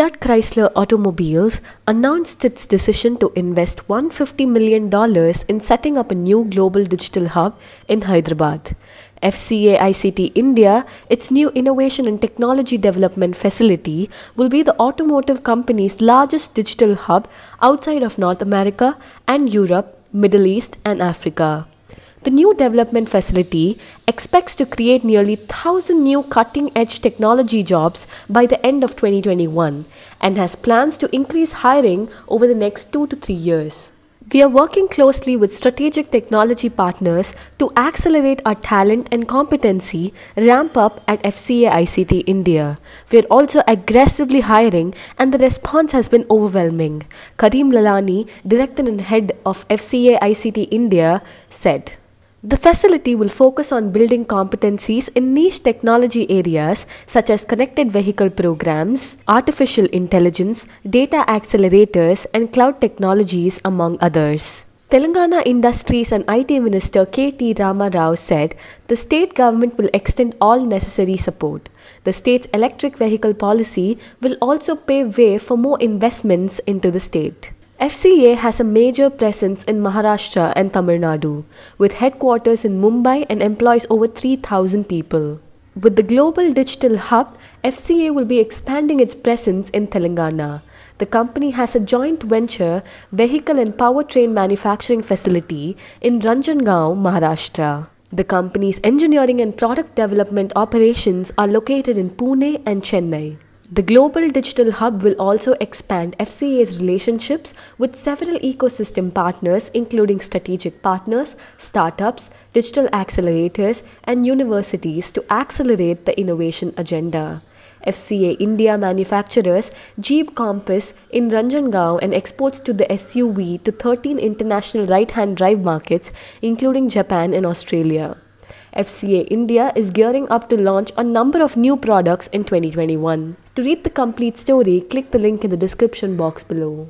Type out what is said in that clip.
Fiat Chrysler Automobiles announced its decision to invest $150 million in setting up a new global digital hub in Hyderabad. FCA ICT India, its new innovation and technology development facility, will be the automotive company's largest digital hub outside of North America and Europe, Middle East, and Africa. The new development facility expects to create nearly 1,000 new cutting edge technology jobs by the end of 2021 and has plans to increase hiring over the next two to three years. We are working closely with strategic technology partners to accelerate our talent and competency ramp up at FCA ICT India. We are also aggressively hiring and the response has been overwhelming. Karim Lalani, Director and Head of FCA ICT India, said. The facility will focus on building competencies in niche technology areas such as connected vehicle programs, artificial intelligence, data accelerators, and cloud technologies, among others. Telangana Industries and IT Minister K.T. Rama Rao said the state government will extend all necessary support. The state's electric vehicle policy will also pave way for more investments into the state. FCA has a major presence in Maharashtra and Tamil Nadu, with headquarters in Mumbai and employs over 3,000 people. With the Global Digital Hub, FCA will be expanding its presence in Telangana. The company has a joint venture vehicle and powertrain manufacturing facility in Ranjangaon, Maharashtra. The company's engineering and product development operations are located in Pune and Chennai. The Global Digital Hub will also expand FCA's relationships with several ecosystem partners, including strategic partners, startups, digital accelerators, and universities to accelerate the innovation agenda. FCA India manufactures Jeep Compass in Ranjangaon and exports to the SUV to 13 international right hand drive markets, including Japan and Australia. FCA India is gearing up to launch a number of new products in 2021. To read the complete story, click the link in the description box below.